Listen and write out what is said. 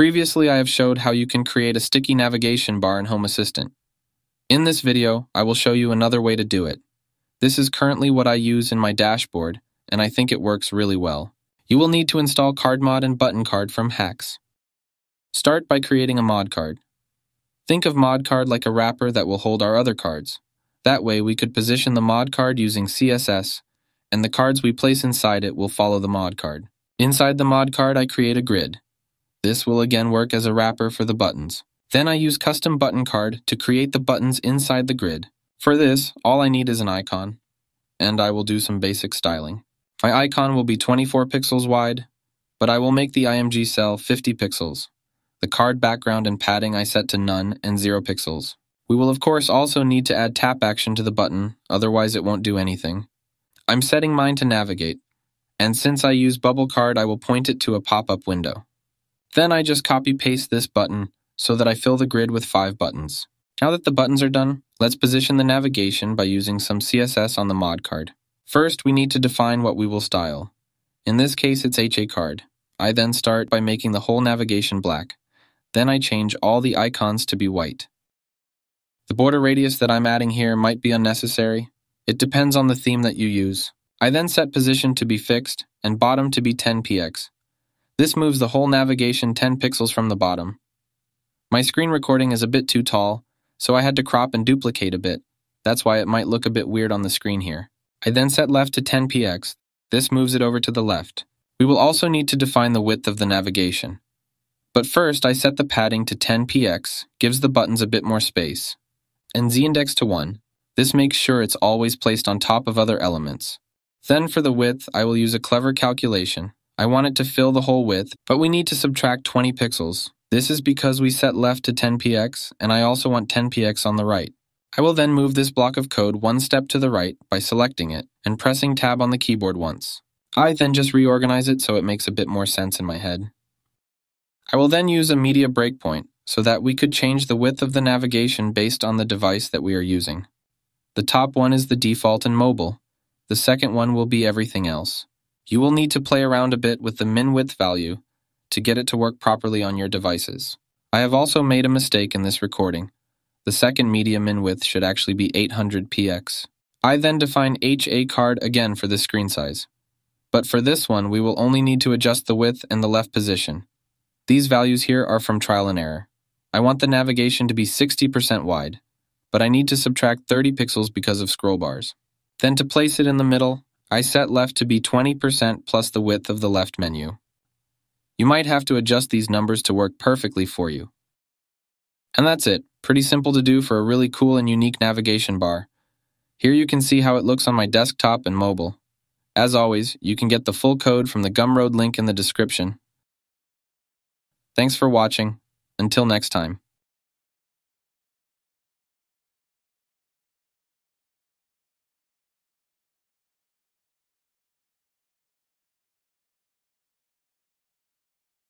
Previously, I have showed how you can create a sticky navigation bar in Home Assistant. In this video, I will show you another way to do it. This is currently what I use in my dashboard, and I think it works really well. You will need to install CardMod and ButtonCard from HACS. Start by creating a mod card. Think of mod card like a wrapper that will hold our other cards. That way, we could position the mod card using CSS, and the cards we place inside it will follow the mod card. Inside the mod card, I create a grid. This will again work as a wrapper for the buttons. Then I use custom button card to create the buttons inside the grid. For this, all I need is an icon, and I will do some basic styling. My icon will be 24 pixels wide, but I will make the IMG cell 50 pixels. The card background and padding I set to none and 0 pixels. We will of course also need to add tap action to the button, otherwise it won't do anything. I'm setting mine to navigate, and since I use bubble card I will point it to a pop-up window. Then I just copy paste this button so that I fill the grid with five buttons. Now that the buttons are done, let's position the navigation by using some CSS on the mod card. First, we need to define what we will style. In this case, it's HA card. I then start by making the whole navigation black. Then I change all the icons to be white. The border radius that I'm adding here might be unnecessary. It depends on the theme that you use. I then set position to be fixed and bottom to be 10px. This moves the whole navigation 10 pixels from the bottom. My screen recording is a bit too tall, so I had to crop and duplicate a bit. That's why it might look a bit weird on the screen here. I then set left to 10px. This moves it over to the left. We will also need to define the width of the navigation. But first, I set the padding to 10px, gives the buttons a bit more space, and z-index to 1. This makes sure it's always placed on top of other elements. Then for the width, I will use a clever calculation. I want it to fill the whole width, but we need to subtract 20 pixels. This is because we set left to 10px, and I also want 10px on the right. I will then move this block of code one step to the right by selecting it and pressing tab on the keyboard once. I then just reorganize it so it makes a bit more sense in my head. I will then use a media breakpoint so that we could change the width of the navigation based on the device that we are using. The top one is the default and mobile. The second one will be everything else. You will need to play around a bit with the min width value to get it to work properly on your devices. I have also made a mistake in this recording. The second media min width should actually be 800px. I then define HA card again for this screen size. But for this one, we will only need to adjust the width and the left position. These values here are from trial and error. I want the navigation to be 60% wide, but I need to subtract 30 pixels because of scroll bars. Then to place it in the middle, I set left to be 20% plus the width of the left menu. You might have to adjust these numbers to work perfectly for you. And that's it, pretty simple to do for a really cool and unique navigation bar. Here you can see how it looks on my desktop and mobile. As always, you can get the full code from the Gumroad link in the description. Thanks for watching. Until next time.